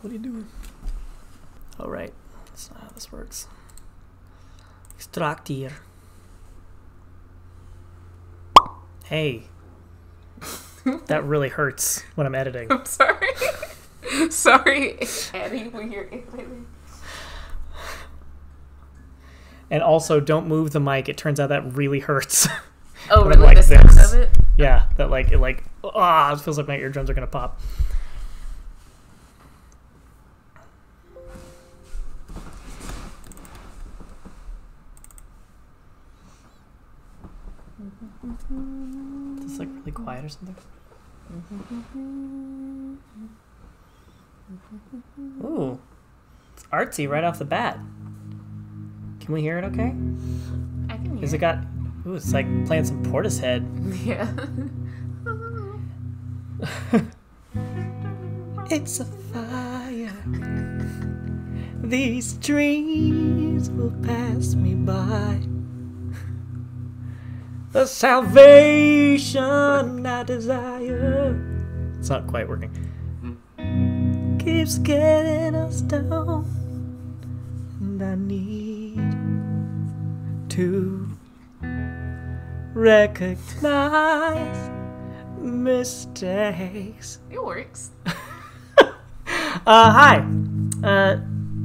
what are you doing? All right. That's not how this works. Extract here. Hey. that really hurts when I'm editing. I'm sorry. sorry, Eddie, when you're editing. And also, don't move the mic. It turns out that really hurts. Oh, really? like the sound this. of it? yeah, that like it like ah, it feels like my eardrums are gonna pop. Mm-hmm. Is this like really quiet or something? Mm-hmm. Ooh, it's artsy right off the bat. Can we hear it? Okay. I can hear Is it got? Ooh, it's like playing some Portishead. Yeah. It's a fire. These dreams will pass me by. The salvation I desire. It's not quite working. Keeps getting us down. And I need to recognize mistakes. It works. Uh, hi. Uh,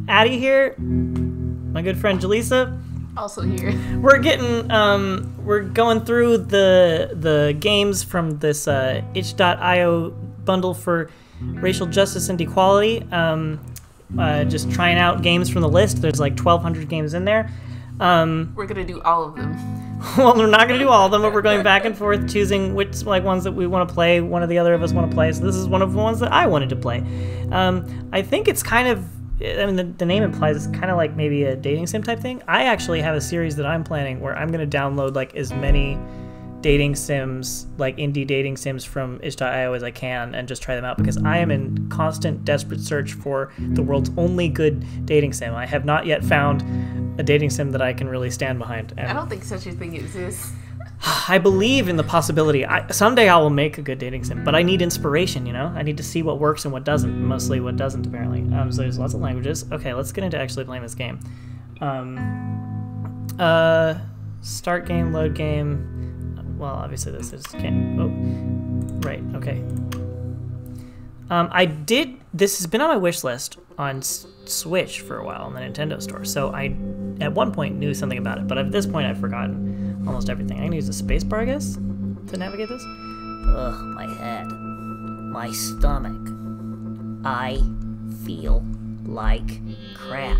Atti here. My good friend JaLisa. Also here. We're getting, um, we're going through the the games from this uh, itch.io bundle for racial justice and equality. Um, uh, just trying out games from the list. There's like 1,200 games in there. Um, We're gonna do all of them. well, we're not going to do all of them, but we're going back and forth choosing which like ones that we want to play. One or the other of us want to play. So this is one of the ones that I wanted to play. Um, I think it's kind of. I mean, the, the name implies it's kind of like maybe a dating sim type thing. I actually have a series that I'm planning where I'm going to download like as many dating sims, like indie dating sims from itch.io as I can and just try them out because I am in constant, desperate search for the world's only good dating sim. I have not yet found a dating sim that I can really stand behind. And I don't think such a thing exists. I believe in the possibility. I, someday I will make a good dating sim, but I need inspiration. You know, I need to see what works and what doesn't. Mostly what doesn't, apparently. Um, so there's lots of languages. Okay, let's get into actually playing this game. Um, uh, start game, load game. Well, obviously this is game. Oh, right. Okay. Um, I did. This has been on my wish list on S- Switch for a while in the Nintendo store. So I, at one point, knew something about it, but at this point, I've forgotten almost everything. I'm gonna use the space bar, I guess, to navigate this. Ugh, my head. My stomach. I feel like crap.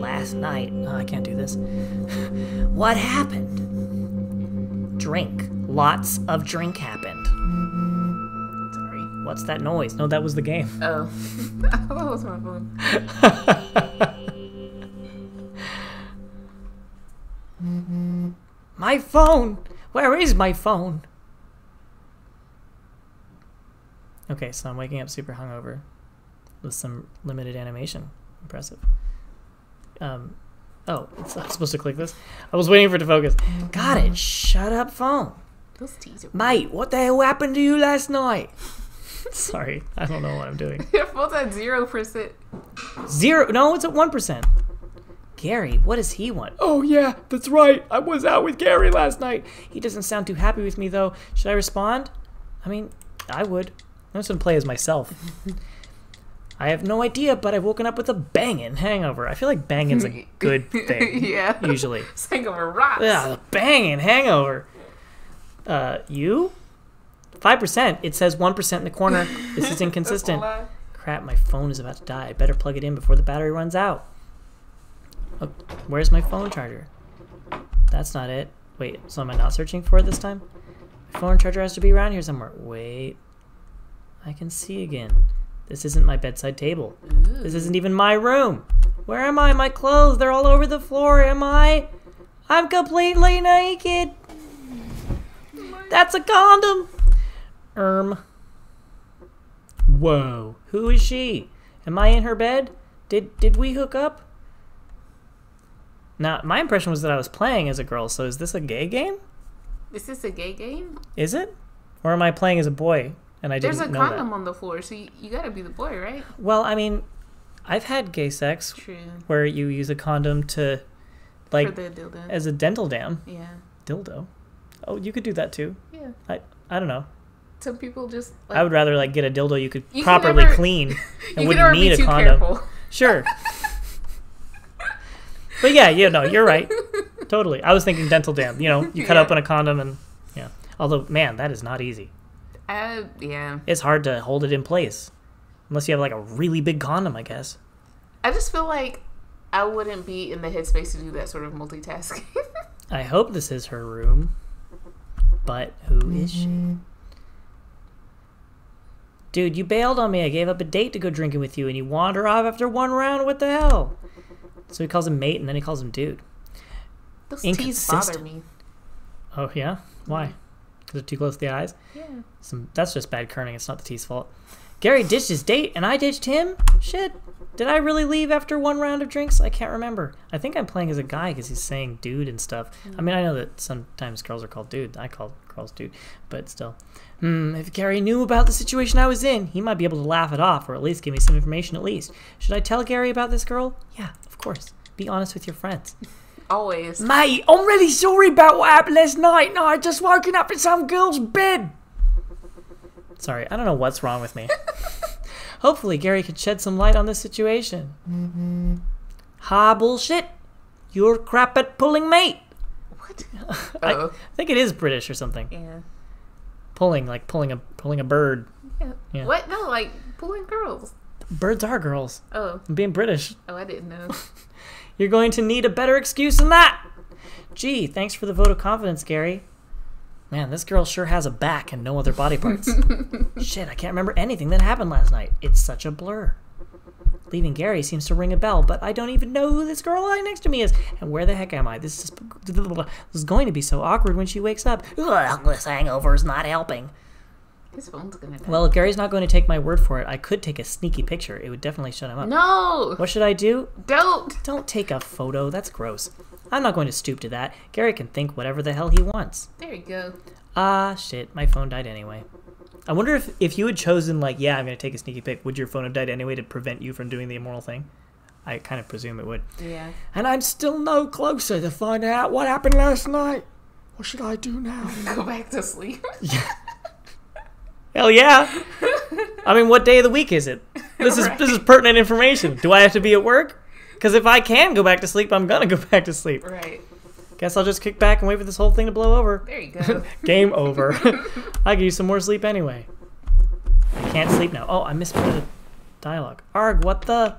Last night, Oh, I can't do this. what happened? Drink. Lots of drink happened. Sorry. What's that noise? No, that was the game. Oh. That was my phone. My phone! Where is my phone? Okay, so I'm waking up super hungover with some limited animation. Impressive. Um, oh, it's, I'm supposed to click this? I was waiting for it to focus. Got it. Shut up, phone. Those teas are. Mate, what the hell happened to you last night? Sorry, I don't know what I'm doing. Your phone's at zero percent. Zero. No, it's at 1%. Gary, what does he want? Oh, yeah, that's right. I was out with Gary last night. He doesn't sound too happy with me, though. Should I respond? I mean, I would. I'm just going to play as myself. I have no idea, but I've woken up with a banging hangover. I feel like banging's a good thing, yeah. usually. Hangover rocks. Yeah, a banging hangover. Uh, you? 5%. It says 1% in the corner. This is inconsistent. That's a lie. Crap, my phone is about to die. I better plug it in before the battery runs out. Oh, where's my phone charger? That's not it. Wait, so am I not searching for it this time? My phone charger has to be around here somewhere. Wait. I can see again. This isn't my bedside table. This isn't even my room. Where am I? My clothes, they're all over the floor. Am I? I'm completely naked. That's a condom. Erm. Whoa. Who is she? Am I in her bed? Did did we hook up? Now, my impression was that I was playing as a girl, so is this a gay game? Is this a gay game? Is it? Or am I playing as a boy and I There's didn't know There's a condom that? on the floor, so you, you gotta be the boy, right? Well, I mean, I've had gay sex True. where you use a condom to, like, as a dental dam. yeah. Dildo. Oh, you could do that too. Yeah. I I don't know. Some people just. Like, I would rather like get a dildo you could You properly never- clean and wouldn't need a condom. careful. Sure. but yeah, you know, you're right. Totally. I was thinking dental dam. You know, you cut Yeah. open a condom and yeah. Although, man, that is not easy. Uh, yeah. It's hard to hold it in place. Unless you have like a really big condom, I guess. I just feel like I wouldn't be in the headspace to do that sort of multitasking. I hope this is her room. But who is she? Dude, you bailed on me. I gave up a date to go drinking with you, and you wander off after one round. What the hell? So he calls him mate, and then he calls him dude. Those teeth bother me. Oh yeah, why? Because they're too close to the eyes. Yeah. Some that's just bad kerning. It's not the tea's fault. Gary ditched his date, and I ditched him. Shit. Did I really leave after one round of drinks? I can't remember. I think I'm playing as a guy because he's saying dude and stuff. I mean, I know that sometimes girls are called dude. I call girls dude, but still. Hmm, if Gary knew about the situation I was in, he might be able to laugh it off, or at least give me some information at least. Should I tell Gary about this girl? Yeah, of course. Be honest with your friends. Always. Mate, I'm really sorry about what happened last night. No, I just woken up in some girl's bed. Sorry, I don't know what's wrong with me. Hopefully, Gary could shed some light on this situation. Mm-hmm. Ha, bullshit. You're crap at pulling, mate. What? I think it is British or something. Yeah. Pulling, like pulling a pulling a bird. yeah. Yeah. What? No, like pulling girls. Birds are girls. Oh. I'm being British. Oh, I didn't know. You're going to need a better excuse than that. Gee, thanks for the vote of confidence, Gary. Man, this girl sure has a back and no other body parts. Shit, I can't remember anything that happened last night. It's such a blur. Leaving Gary seems to ring a bell, but I don't even know who this girl lying next to me is. And where the heck am I? This is this is going to be so awkward when she wakes up. Ugh, this is not helping. His phone's gonna die. Well, if Gary's not going to take my word for it, I could take a sneaky picture. It would definitely shut him up. no! What should I do? Don't! Don't take a photo. That's gross. I'm not going to stoop to that. Gary can think whatever the hell he wants. There you go. Ah, shit. My phone died anyway. I wonder if if you had chosen like, yeah, I'm going to take a sneaky pic, would your phone have died anyway to prevent you from doing the immoral thing? I kind of presume it would. Yeah. And I'm still no closer to finding out what happened last night. What should I do now? Go back to sleep. Hell yeah. I mean, what day of the week is it? This is this is pertinent information. Do I have to be at work? Because if I can go back to sleep, I'm gonna go back to sleep. right. Guess I'll just kick back and wait for this whole thing to blow over. There you go. Game over. I could use some more sleep anyway. I can't sleep now. Oh, I missed the dialogue. Arg, what the?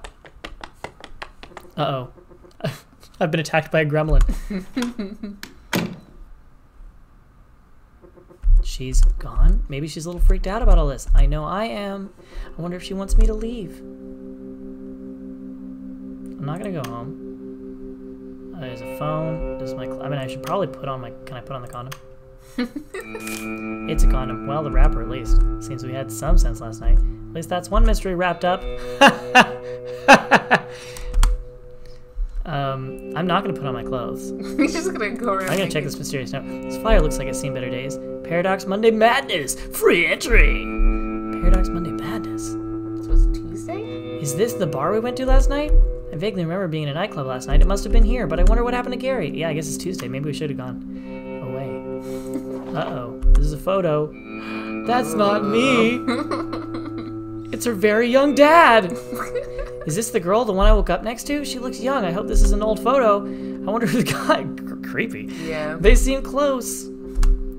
Uh oh. I've been attacked by a gremlin. she's gone. Maybe she's a little freaked out about all this. I know I am. I wonder if she wants me to leave. I'm not gonna go home. Uh, there's a phone. There's my. I mean, I should probably put on my. Can I put on the condom? It's a condom. Well, the wrapper at least. Seems we had some sense last night. At least that's one mystery wrapped up. um, I'm not gonna put on my clothes. He's just gonna go around. I'm gonna check this mysterious note. This flyer looks like it's seen better days. Paradox Monday Madness, free entry. Paradox Monday Madness. This was Tuesday? Is this the bar we went to last night? I vaguely remember being in a nightclub last night. It must have been here, but I wonder what happened to Gary. Yeah, I guess it's Tuesday. Maybe we should have gone away. Uh oh. This is a photo. That's not me. It's her very young dad. Is this the girl, the one I woke up next to? She looks young. I hope this is an old photo. I wonder who the guy. creepy. Yeah. They seem close.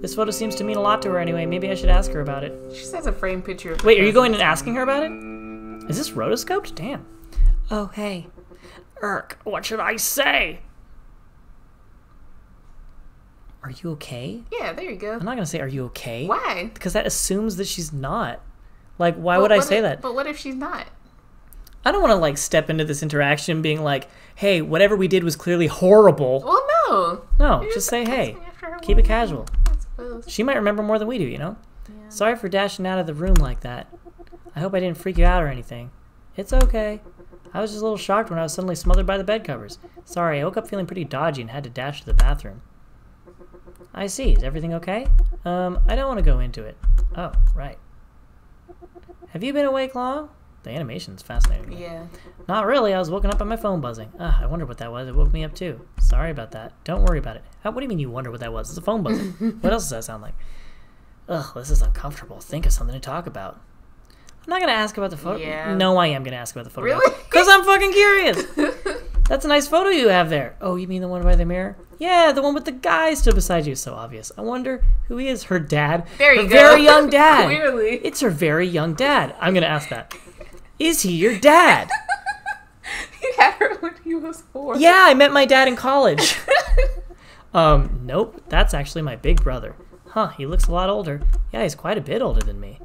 This photo seems to mean a lot to her anyway. Maybe I should ask her about it. She just has a framed picture of Wait, are you going and asking her about it? Is this rotoscoped? Damn. Oh, hey. Irk, what should I say? Are you okay? Yeah, there you go. I'm not gonna say, are you okay? Why? Because that assumes that she's not. Like, why But would I say if- that? But what if she's not? I don't want to like step into this interaction being like, "Hey, whatever we did was clearly horrible." Well, no. No, You're just say, "Hey." asking after her Keep it casual. She might remember more than we do, you know. Sorry for dashing out of the room like that. I hope I didn't freak you out or anything. It's okay. I was just a little shocked when I was suddenly smothered by the bed covers. Sorry, I woke up feeling pretty dodgy and had to dash to the bathroom. I see. Is everything okay? Um, I don't want to go into it. Oh, right. Have you been awake long? The animation's fascinating. Yeah. Not really. I was woken up by my phone buzzing. Ah, I wonder what that was. It woke me up too. Sorry about that. Don't worry about it. How, what do you mean you wonder what that was? It's a phone buzzing. what else does that sound like? Ugh, this is uncomfortable. Think of something to talk about. I'm not gonna ask about the photo. Yeah. No, I am gonna ask about the photo. Really? Because I'm fucking curious. That's a nice photo you have there. Oh, you mean the one by the mirror? Yeah, the one with the guy stood beside you. So obvious. I wonder who he is. Her dad. There you her go. Very young dad. Clearly. It's her very young dad. I'm gonna ask that. Is he your dad? He had her when he was four. Yeah, I met my dad in college. um, nope, that's actually my big brother. Huh, he looks a lot older. Yeah, he's quite a bit older than me.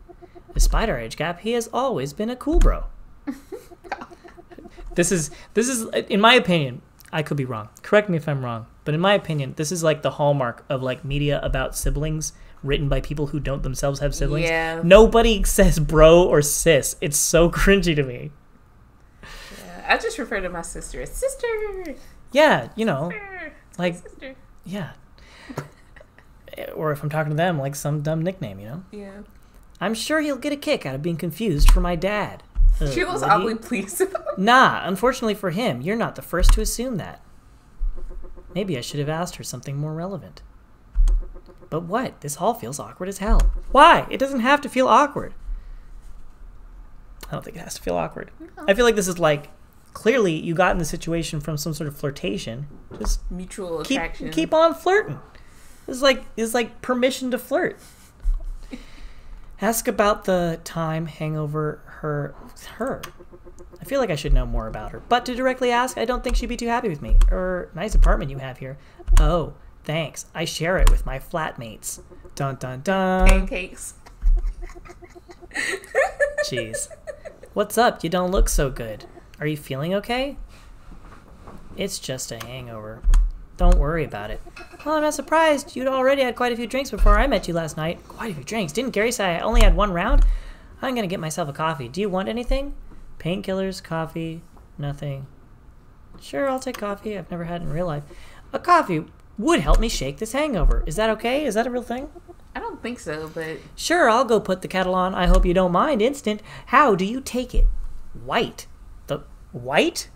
Despite our age gap, he has always been a cool bro. this is this is in my opinion, I could be wrong. Correct me if I'm wrong, but in my opinion, this is like the hallmark of like media about siblings written by people who don't themselves have siblings. Yeah. Nobody says bro or sis. It's so cringy to me. I just refer to my sister as sister. Yeah, you know, Sister. like Sister. Yeah. or if I'm talking to them, like some dumb nickname, you know? Yeah. I'm sure he'll get a kick out of being confused for my dad. Uh, She was oddly pleased. Nah, unfortunately for him, you're not the first to assume that. Maybe I should have asked her something more relevant. But what? This hall feels awkward as hell. Why? It doesn't have to feel awkward. I don't think it has to feel awkward. I feel like this is like clearly you got in the situation from some sort of flirtation. Just Mutual keep attraction. keep on flirting. It's like it's like permission to flirt. Ask about the time hangover her her. I feel like I should know more about her, but to directly ask, I don't think she'd be too happy with me. Er, nice apartment you have here. Oh, thanks. I share it with my flatmates. Dun dun dun. pancakes. Jeez. What's up? You don't look so good. Are you feeling okay? It's just a hangover. Don't worry about it. Well, I'm not surprised. You'd already had quite a few drinks before I met you last night. Quite a few drinks. Didn't Gary say I only had one round? I'm gonna get myself a coffee. Do you want anything? Painkillers, coffee, nothing. Sure, I'll take coffee. I've never had it in real life. A coffee would help me shake this hangover. Is that okay? Is that a real thing? I don't think so, but Sure, I'll go put the kettle on. I hope you don't mind. Instant. How do you take it? White. The white?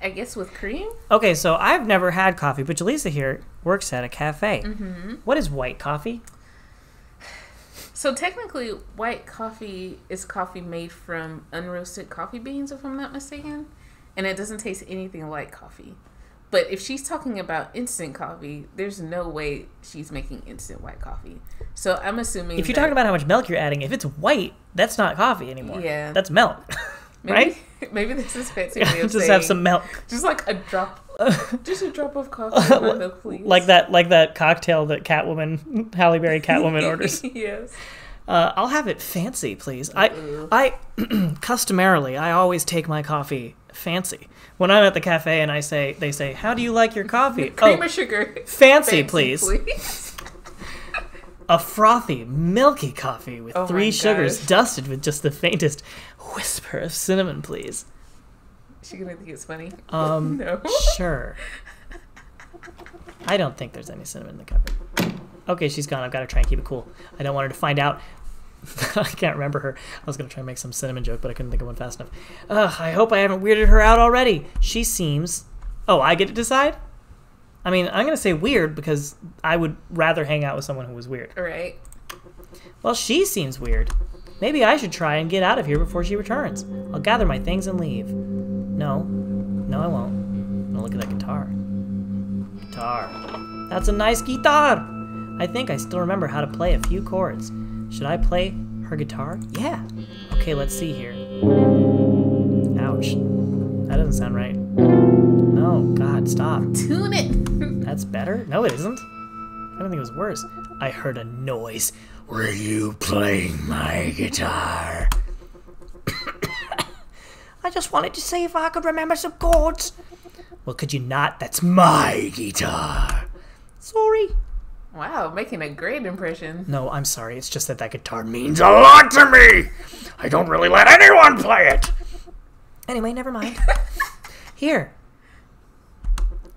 I guess with cream. Okay, so I've never had coffee, but JaLisa here works at a cafe. Mm-hmm. What is white coffee? So technically, white coffee is coffee made from unroasted coffee beans, if I'm not mistaken, and it doesn't taste anything like coffee. But if she's talking about instant coffee, there's no way she's making instant white coffee. So I'm assuming If you're that talking about how much milk you're adding, if it's white, that's not coffee anymore. Yeah. That's milk. maybe, right? Maybe this is fancy way of Just saying have some milk. just like a drop, just a drop of coffee in my milk, please. Like that like that cocktail that Catwoman Halle Berry Catwoman orders. yes. Uh, I'll have it fancy, please. I, I, customarily, I always take my coffee fancy. When I'm at the cafe and I say, they say, "How do you like your coffee?" Cream oh, or sugar? fancy, Fancy, please. please. A frothy, milky coffee with Oh three sugars, dusted with just the faintest whisper of cinnamon, please. She gonna think it's funny. Um, no. sure. I don't think there's any cinnamon in the cupboard. Okay, she's gone. I've got to try and keep it cool. I don't want her to find out. I can't remember her. I was gonna try and make some cinnamon joke, but I couldn't think of one fast enough. Ugh, I hope I haven't weirded her out already. She seems. Oh, I get to decide. I mean, I'm gonna say weird because I would rather hang out with someone who was weird. All right. Well, she seems weird. Maybe I should try and get out of here before she returns. I'll gather my things and leave. No, no, I won't. I'm gonna look at that guitar. Guitar. That's a nice guitar. I think I still remember how to play a few chords. Should I play her guitar? Yeah. Okay, let's see here. Ouch. That doesn't sound right. No, God, stop. Tune it. That's better? No, it isn't. I don't think it was worse. I heard a noise. Were you playing my guitar? I just wanted to see if I could remember some chords. Well, could you not? That's my. My guitar. Sorry. Wow, making a great impression. No, I'm sorry. It's just that that guitar means. Means a lot to me. I don't really let anyone play it. Anyway, never mind. Here.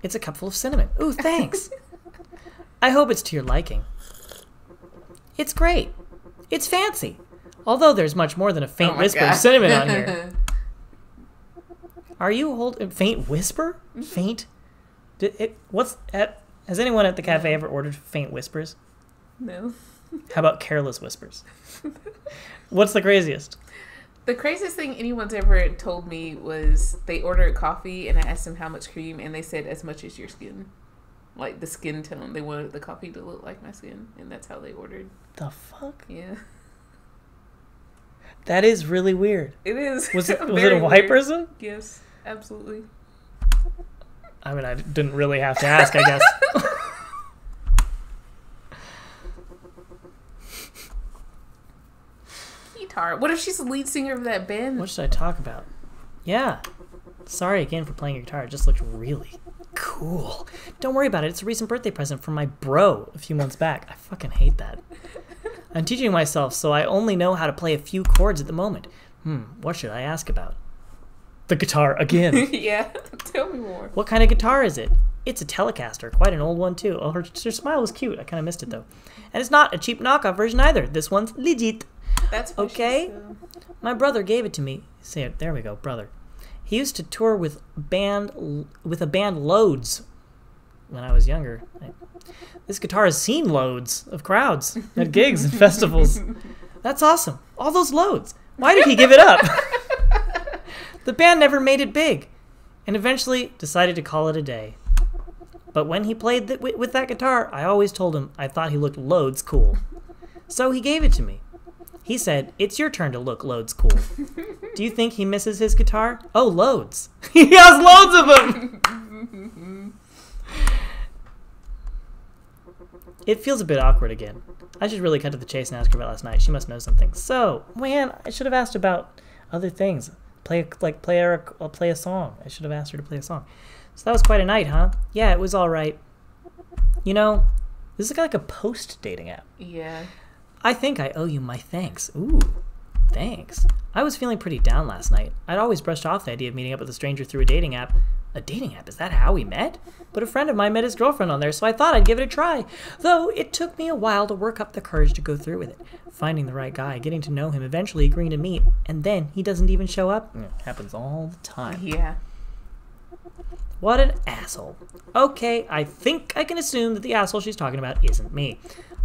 It's a cup full of cinnamon. Ooh, thanks. I hope it's to your liking. It's great. It's fancy. Although there's much more than a faint Oh whisper God. of cinnamon on here. Are you holding faint whisper? Mm-hmm. Faint? Did it, what's at? Has anyone at the cafe ever ordered faint whispers? no. How about careless whispers? what's the craziest? The craziest thing anyone's ever told me was they ordered coffee and I asked them how much cream and they said as much as your skin. Like the skin tone. They wanted the coffee to look like my skin and that's how they ordered. The fuck? Yeah. That is really weird. It is. Was it was it a white weird. person? Yes, absolutely. I mean, I didn't really have to ask, I guess. Guitar. What if she's the lead singer of that band? What should I talk about? Yeah. Sorry again for playing your guitar. It just looked really cool. Don't worry about it. It's a recent birthday present from my bro a few months back. I fucking hate that. I'm teaching myself, so I only know how to play a few chords at the moment. Hmm, what should I ask about? The guitar again. yeah. Tell me more. what kind of guitar is it? It's a Telecaster, quite an old one too. Oh, her, her smile was cute. I kind of missed it though. And it's not a cheap knockoff version either. This one's legit. That's Okay. My brother gave it to me. Say it. There we go, brother. He used to tour with band with a band loads when I was younger. This guitar has seen loads of crowds at gigs and festivals. That's awesome. All those loads. Why did he give it up? the band never made it big, and eventually decided to call it a day. But when he played th- with that guitar, I always told him I thought he looked loads cool. So he gave it to me. He said, It's your turn to look loads cool. Do you think he misses his guitar? Oh, loads. he has loads of them! it feels a bit awkward again. I should really cut to the chase and ask her about last night. She must know something. So, man, I should have asked about other things. Play like play a, play a song. I should have asked her to play a song. So that was quite a night, huh? Yeah, it was all right. You know, this is like a post dating app. Yeah. I think I owe you my thanks. Ooh, thanks. I was feeling pretty down last night. I'd always brushed off the idea of meeting up with a stranger through a dating app. A dating app? Is that how we met? But a friend of mine met his girlfriend on there, so I thought I'd give it a try. Though it took me a while to work up the courage to go through with it. Finding the right guy, getting to know him, eventually agreeing to meet, and then he doesn't even show up. Mm, happens all the time. Yeah. What an asshole. Okay, I think I can assume that the asshole she's talking about isn't me.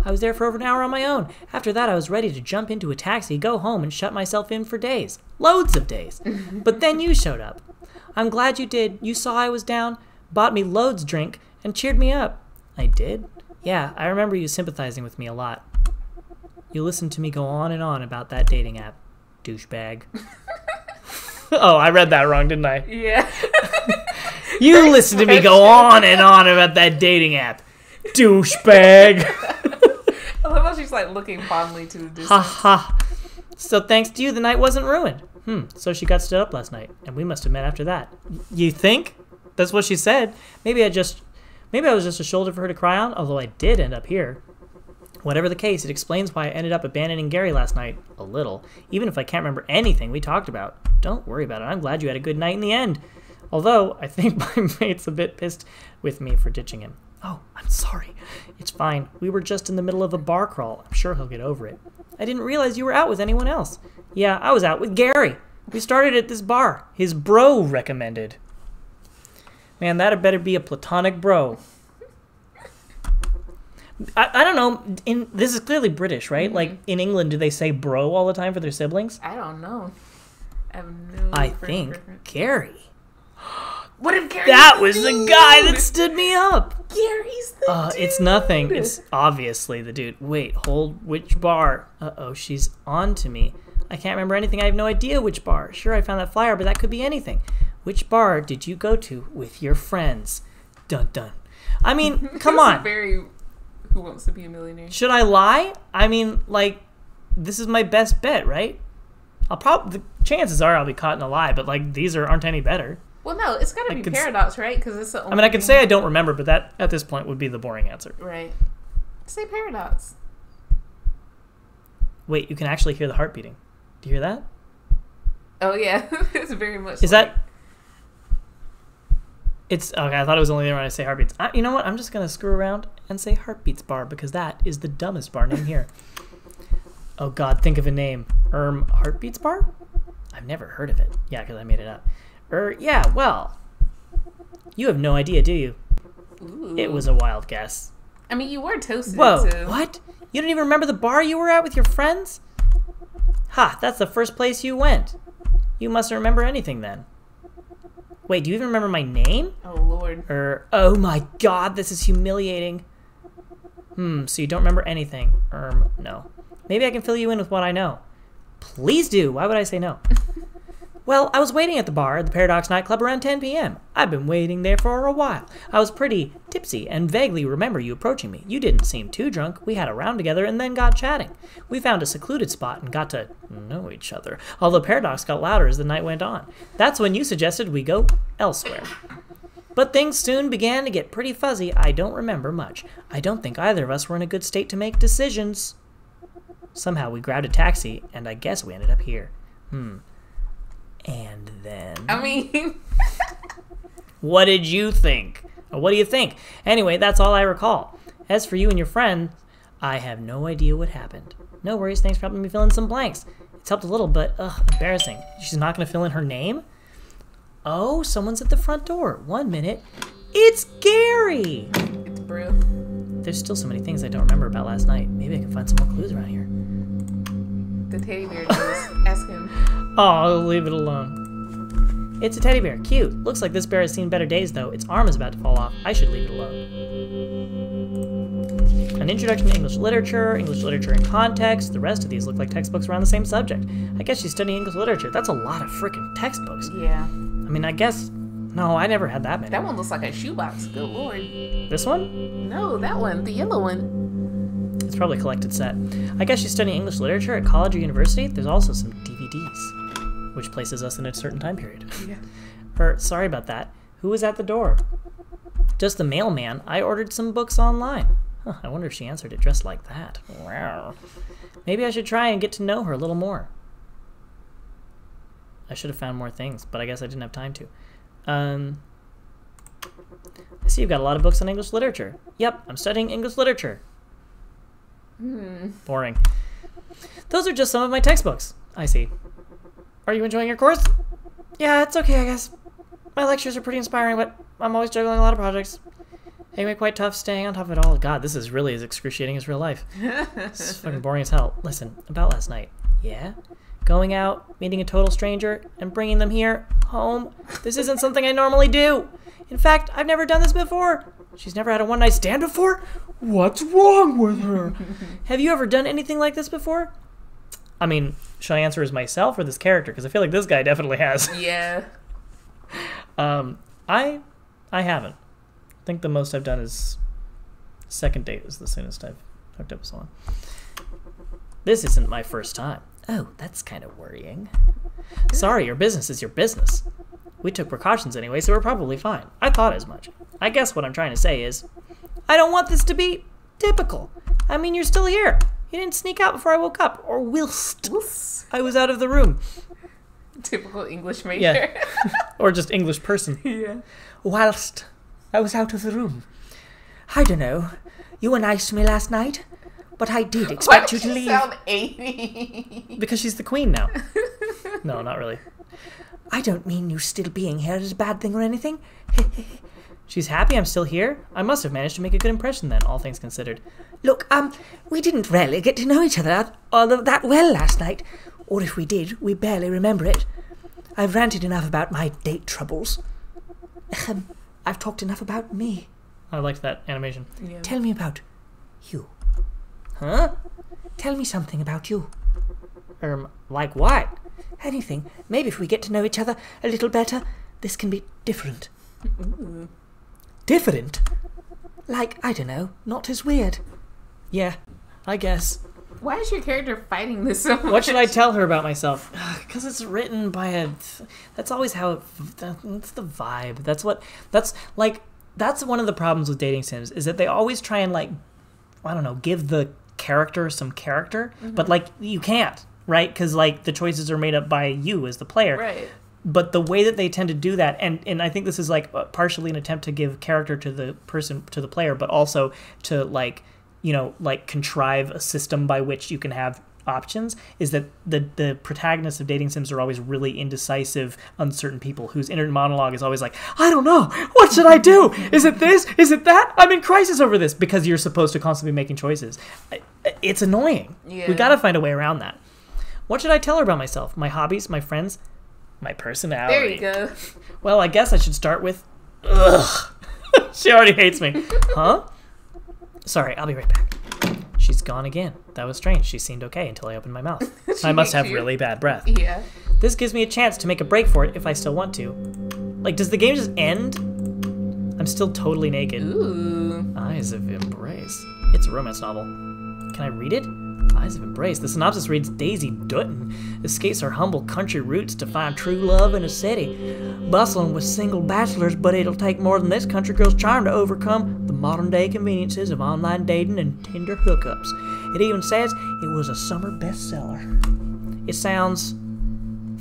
I was there for over an hour on my own. After that, I was ready to jump into a taxi, go home, and shut myself in for days. Loads of days. but then you showed up. I'm glad you did. You saw I was down, bought me loads drink, and cheered me up. I did? Yeah, I remember you sympathizing with me a lot. You listened to me go on and on about that dating app. Douchebag. oh, I read that wrong, didn't I? Yeah. You listened to me go on and on about that dating app. Douchebag. I love how she's like looking fondly to the distance. ha ha. So thanks to you, the night wasn't ruined. Hmm, so she got stood up last night, and we must have met after that. You think? That's what she said. Maybe I just. Maybe I was just a shoulder for her to cry on, although I did end up here. Whatever the case, it explains why I ended up abandoning Gary last night. A little. Even if I can't remember anything we talked about. Don't worry about it. I'm glad you had a good night in the end. Although, I think my mate's a bit pissed with me for ditching him. Oh, I'm sorry. It's fine. We were just in the middle of a bar crawl. I'm sure he'll get over it. I didn't realize you were out with anyone else. Yeah, I was out with Gary. We started at this bar. His bro recommended. Man, that had better be a platonic bro. I, I don't know. In this is clearly British, right? Like mm-hmm. in England, do they say bro all the time for their siblings? I don't know. I have no. I think. Gary. What if Gary? That was the guy that stood me up. Gary's the Uh, it's nothing. It's obviously the dude. Wait, hold. Which bar? Uh oh, she's on to me. I can't remember anything. I have no idea which bar. Sure, I found that flyer, but that could be anything. Which bar did you go to with your friends? Dun dun. I mean, come on. Very. Who wants to be a millionaire? Should I lie? I mean, like, this is my best bet, right? I'll probably. The chances are I'll be caught in a lie, but like these are aren't any better. Well, no, it's got to be could paradox, right? Because it's the only. I mean, I can say I don't remember, but that at this point would be the boring answer. Right. Say paradox. Wait, you can actually hear the heart beating. Do you hear that? Oh yeah, it's very much. Is like- that It's okay. I thought it was only there when I say heartbeats. I, you know what? I'm just gonna screw around and say heartbeats bar because that is the dumbest bar name here. oh God, think of a name. Erm, heartbeats bar. I've never heard of it. Yeah, because I made it up. Er, yeah. Well, you have no idea, do you? Ooh. It was a wild guess. I mean, you were toasted. Whoa, so- what? You don't even remember the bar you were at with your friends? Ha, that's the first place you went. You mustn't remember anything then. Wait, do you even remember my name? Oh Lord. Er, oh my god, this is humiliating. Hmm, so you don't remember anything. Um, no. Maybe I can fill you in with what I know. Please do. Why would I say no? well, I was waiting at the bar at the Paradox nightclub around 10 p.m. I've been waiting there for a while. I was pretty tipsy and vaguely remember you approaching me. You didn't seem too drunk. We had a round together and then got chatting. We found a secluded spot and got to know each other, although Paradox got louder as the night went on. That's when you suggested we go elsewhere. But things soon began to get pretty fuzzy. I don't remember much. I don't think either of us were in a good state to make decisions. Somehow we grabbed a taxi, and I guess we ended up here. Hmm. And then. I mean, What did you think? What do you think? Anyway, that's all I recall. As for you and your friend, I have no idea what happened. No worries, thanks for helping me fill in some blanks. It's helped a little, but ugh, embarrassing. She's not gonna fill in her name? Oh, someone's at the front door. One minute. It's Gary! it's bro. There's still so many things I don't remember about last night. Maybe I can find some more clues around here. The teddy bear knows. Ask him. Oh, I'll leave it alone. It's a teddy bear. Cute. Looks like this bear has seen better days, though. Its arm is about to fall off. I should leave it alone. An introduction to English literature, English literature in context. The rest of these look like textbooks around the same subject. I guess she's studying English literature. That's a lot of freaking textbooks. Yeah. I mean, I guess. No, I never had that many. That one looks like a shoebox. Good lord. This one? No, that one. The yellow one. It's probably a collected set. I guess she's studying English literature at college or university. There's also some DVDs, which places us in a certain time period. Yeah. Or, sorry about that. Who was at the door? Just the mailman. I ordered some books online. Huh, I wonder if she answered it dressed like that. Wow. Maybe I should try and get to know her a little more. I should have found more things, but I guess I didn't have time to. Um, I see you've got a lot of books on English literature. Yep, I'm studying English literature. Hmm. Boring. Those are just some of my textbooks. I see. Are you enjoying your course? Yeah, it's okay, I guess. My lectures are pretty inspiring, but I'm always juggling a lot of projects. Can quite tough staying on top of it all. God, this is really as excruciating as real life. this is fucking boring as hell. Listen, about last night. Yeah? Going out, meeting a total stranger, and bringing them here, home. This isn't something I normally do. In fact, I've never done this before. She's never had a one night stand before? What's wrong with her? Have you ever done anything like this before? I mean, should I answer as myself or this character? Because I feel like this guy definitely has. Yeah. Um, I, I haven't. I think the most I've done is second date is the soonest I've hooked up with someone. This isn't my first time. Oh, that's kind of worrying. Sorry, your business is your business. We took precautions anyway, so we're probably fine. I thought as much. I guess what I'm trying to say is, I don't want this to be typical. I mean, you're still here. You didn't sneak out before I woke up, or whilst. I was out of the room. Typical English major. Yeah. or just English person. yeah. Whilst I was out of the room. I don't know. You were nice to me last night, but I did expect you to leave. sound 80? Because she's the queen now. no, not really. I don't mean you still being here is a bad thing or anything. She's happy I'm still here. I must have managed to make a good impression then, all things considered. Look, um, we didn't really get to know each other all of that well last night. Or if we did, we barely remember it. I've ranted enough about my date troubles. Ahem, I've talked enough about me. I liked that animation. Yeah. Tell me about you. Huh? Tell me something about you. Um, like what? Anything. Maybe if we get to know each other a little better, this can be different. Different? Like, I don't know, not as weird. Yeah, I guess. Why is your character fighting this so much? What should I tell her about myself? Because it's written by a. That's always how it. That's the vibe. That's what. That's like. That's one of the problems with dating sims is that they always try and like, I don't know, give the character some character, but mm-hmm. like you can't, right? Because like the choices are made up by you as the player. Right. But the way that they tend to do that and and i think this is like partially an attempt to give character to the person to the player but also to like you know like contrive a system by which you can have options is that the the protagonists of dating sims are always really indecisive uncertain people whose inner monologue is always like i don't know. What should i do? Is it this? Is it that? I'm in crisis over this because you're supposed to constantly be making choices. It's annoying. Yeah. we gotta find a way around that. What should i tell her about myself? My hobbies? My friends my personality There you go. well, I guess I should start with. Ugh. she already hates me. Huh? Sorry, I'll be right back. She's gone again. That was strange. She seemed okay until I opened my mouth. I must have you. really bad breath. Yeah. This gives me a chance to make a break for it if I still want to. Like, does the game just end? I'm still totally naked. Ooh. Eyes of Embrace. It's a romance novel. Can I read it? Eyes of Embrace. The synopsis reads Daisy Dutton escapes her humble country roots to find true love in a city. Bustling with single bachelors, but it'll take more than this country girl's charm to overcome the modern day conveniences of online dating and Tinder hookups. It even says it was a summer bestseller. It sounds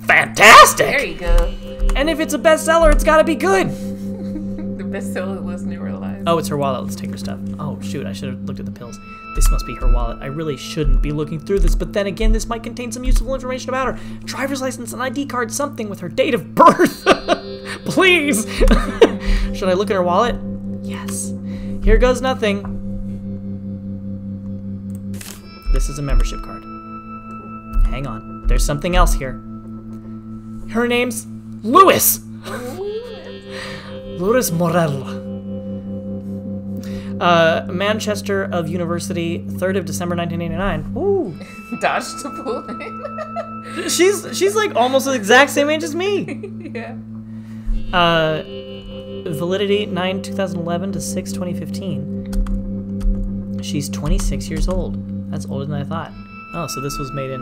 fantastic! There you go. And if it's a bestseller, it's gotta be good! The bestseller list never lies. Oh, it's her wallet. Let's take her stuff. Oh, shoot. I should have looked at the pills. This must be her wallet. I really shouldn't be looking through this, but then again, this might contain some useful information about her. Driver's license, an ID card, something with her date of birth. Please. should I look in her wallet? Yes. Here goes nothing. This is a membership card. Hang on. There's something else here. Her name's Lewis. Lourdes Morel. Uh, Manchester of University, 3rd of December 1989. Ooh. Dodged a bullet. She's she's like almost the exact same age as me. yeah. Uh, validity 9 2011 to 6 2015. She's 26 years old. That's older than I thought. Oh, so this was made in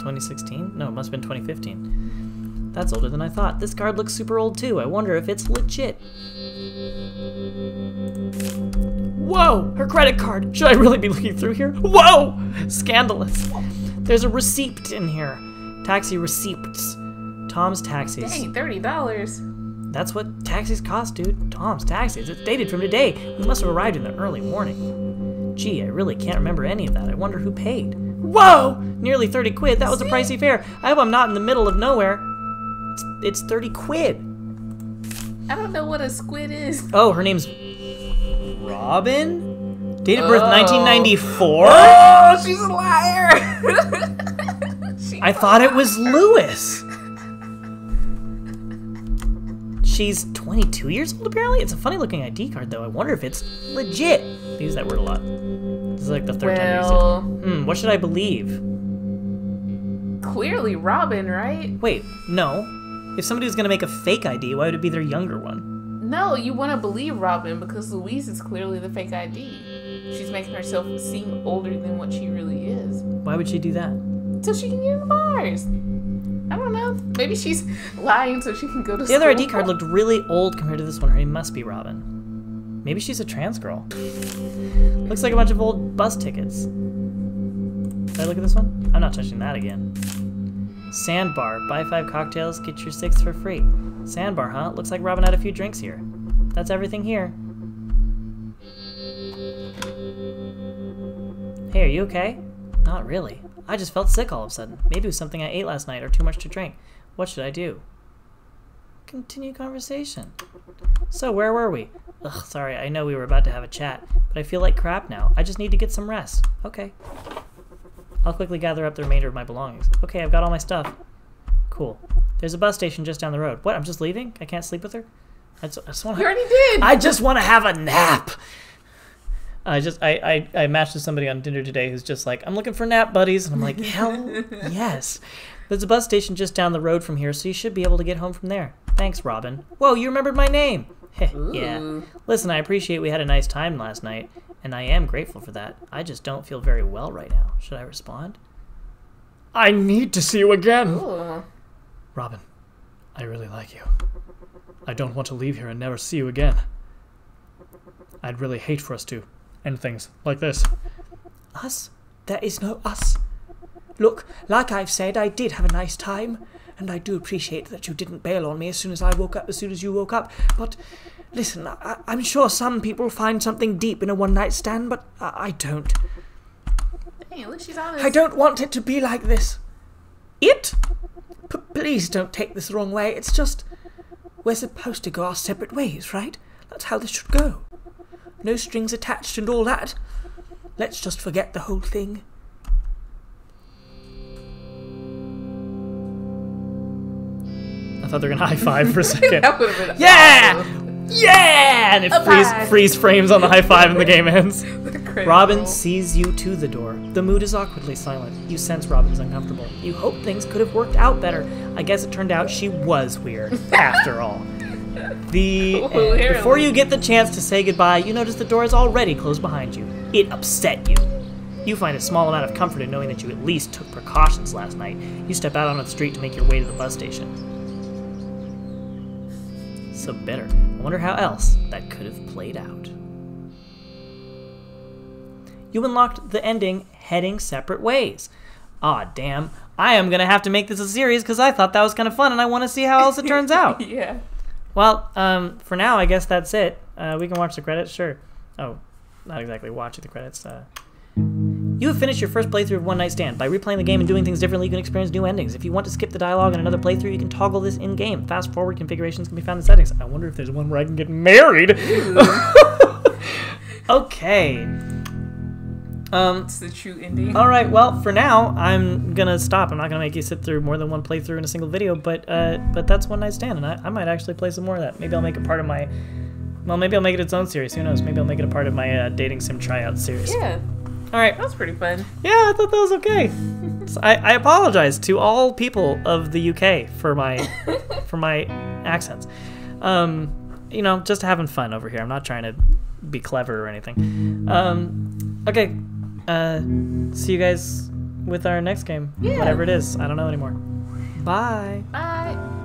2016? No, it must have been 2015. That's older than I thought. This card looks super old too. I wonder if it's legit. Whoa! Her credit card! Should I really be looking through here? Whoa! Scandalous. There's a receipt in here. Taxi receipts. Tom's Taxis. Dang, thirty dollars. That's what taxis cost, dude. Tom's Taxis. It's dated from today. We must have arrived in the early morning. Gee, I really can't remember any of that. I wonder who paid. Whoa! Nearly 30 quid. That was a pricey fare. I hope I'm not in the middle of nowhere. It's, it's 30 quid. I don't know what a squid is. Oh, her name's Robin? Date of birth Oh. 1994? Oh, she's a liar. She- I thought it was Lewis. She's 22 years old, apparently. It's a funny looking ID card, though. I wonder if it's legit. I use that word a lot. This is like the third time I used it. well, Hmm, what should I believe? clearly Robin, right? Wait, no. If somebody was gonna make a fake ID, why would it be their younger one? No, you want to believe Robin because Louise is clearly the fake ID. She's making herself seem older than what she really is, Why would she do that? so she can get in the bars. I don't know. Maybe she's lying so she can go to The other ID card looked really old compared to this one. Her name must be Robin. Maybe she's a trans girl. Looks like a bunch of old bus tickets. Did I look at this one? I'm not touching that again. Sandbar. Buy five cocktails, get your sixth for free. Sandbar, huh? Looks like Robin had a few drinks here. That's everything here. Hey, are you okay? Not really. I just felt sick all of a sudden. Maybe it was something I ate last night or too much to drink. What should I do? Continue conversation. So, where were we? Ugh, sorry, I know we were about to have a chat, but I feel like crap now. I just need to get some rest. Okay. I'll quickly gather up the remainder of my belongings. Okay, I've got all my stuff. Cool. There's a bus station just down the road. What? I'm just leaving? I can't sleep with her? I just, I just want You already did. I just want to have a nap. I just I, I I matched with somebody on Tinder today who's just like I'm looking for nap buddies and I'm like hell yes. There's a bus station just down the road from here, so you should be able to get home from there. Thanks, Robin. Whoa, you remembered my name. Yeah. Listen, I appreciate we had a nice time last night, and I am grateful for that. I just don't feel very well right now. Should I respond? I need to see you again. Ooh. Robin, I really like you. I don't want to leave here and never see you again. I'd really hate for us to end things like this. Us? There is no us. Look, like I've said, I did have a nice time, and I do appreciate that you didn't bail on me as soon as I woke up, as soon as you woke up. But listen, I, I'm sure some people find something deep in a one night stand, but I, I don't. Dang, look, she's honest. I don't want it to be like this. It? P- please don't take this the wrong way. It's just. We're supposed to go our separate ways, right? That's how this should go. No strings attached and all that. Let's just forget the whole thing. I thought they were gonna high five for a second. That would have been Yeah! awesome. yeah! And it freeze, freeze frames on the high five and the game ends. Robin sees you to the door. The mood is awkwardly silent. You sense Robin's uncomfortable. You hope things could have worked out better. I guess it turned out she was weird, after all. The eh, end. Clearly. before you get the chance to say goodbye, you notice the door is already closed behind you. It upset you. You find a small amount of comfort in knowing that you at least took precautions last night. You step out onto the street to make your way to the bus station. So bitter. I wonder how else that could have played out. You unlocked the ending heading separate ways. Aw, damn. I am gonna have to make this a series because I thought that was kind of fun and I want to see how else it turns out. yeah. Well, um, for now, I guess that's it. Uh, we can watch the credits, sure. Oh, not exactly watching the credits. Uh, you have finished your first playthrough of One Night Stand. By replaying the game and doing things differently, you can experience new endings. If you want to skip the dialogue in another playthrough, you can toggle this in game. Fast forward configurations can be found in settings. I wonder if there's one where I can get married. okay. Um, It's the true ending. all right. Well, for now, I'm gonna stop. I'm not gonna make you sit through more than one playthrough in a single video. But uh, but that's one night stand, and I, I might actually play some more of that. Maybe I'll make it part of my. Well, maybe I'll make it its own series. Who knows? Maybe I'll make it a part of my uh, dating sim tryout series. Yeah, All right. that was pretty fun. Yeah, I thought that was okay. So I, I apologize to all people of the UK for my for my accents. Um, you know, just having fun over here. I'm not trying to be clever or anything. Um, okay. Uh, see you guys with our next game, Yeah. whatever it is. I don't know anymore. Bye. Bye.